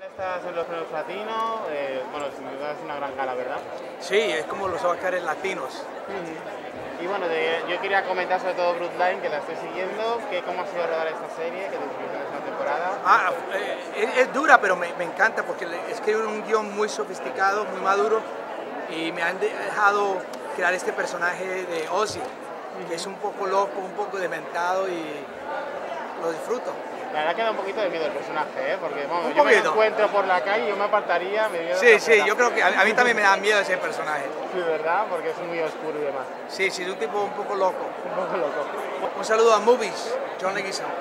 estás en los premios latinos, eh, bueno, sin duda es una gran gala, ¿verdad? Sí, es como los Oscars latinos. Y bueno, de- yo quería comentar sobre todo Bloodline, que la estoy siguiendo, que cómo ha sido rodar esta serie, que te esta temporada. Ah, eh, es, es dura, pero me, me encanta porque escriben un guion muy sofisticado, muy maduro y me han dejado crear este personaje de Ozzy, que es un poco loco, un poco dementado y lo disfruto. La verdad que da un poquito de miedo el personaje, ¿eh? porque vamos, Un yo me poquito. encuentro por la calle y yo me apartaría, me Sí, sí, yo creo que a, a mí también me da miedo ese personaje. Sí, ¿verdad? Porque es muy oscuro y demás. Sí, sí, es un tipo un poco loco. Un poco loco. Un saludo a Movies, John Leguizamo.